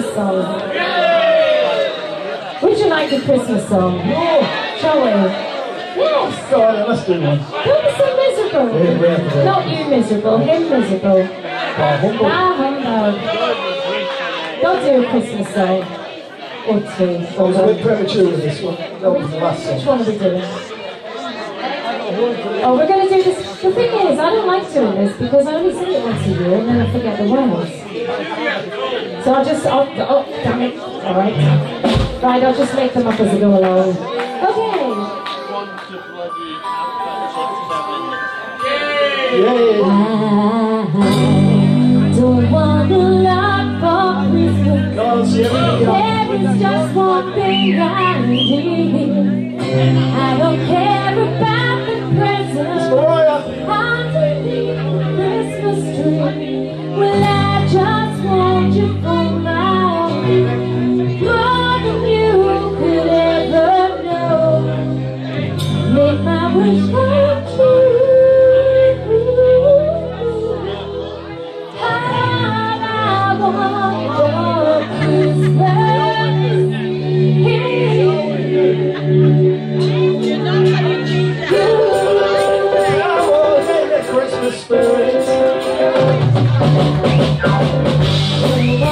Christmas song. Would you like a Christmas song? Yeah. Shall we? Yes. Go on, let's do one. Don't be so miserable. Yeah, Not you miserable, him miserable. Bah humbug. Bah humbug. They'll do a Christmas song. Or two. It was a bit premature with this one. That was the last song. Which one are we doing? Oh, we're going to do this the thing is, I don't like doing this because I only sing it once a year and then I forget the words. So I'll just, I'll, oh, damn it. All right. Right, I'll just make them up as I go along. Okay. Don't want a lot for Christmas. There is just one thing I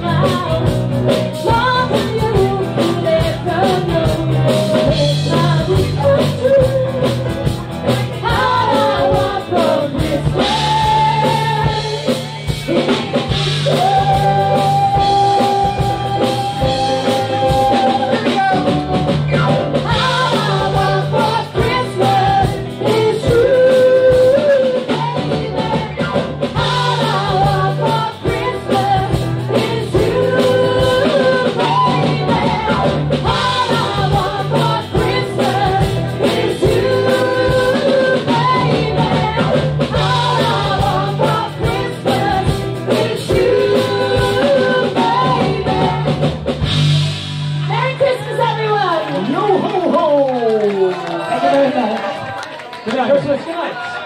fly. Christmas nights.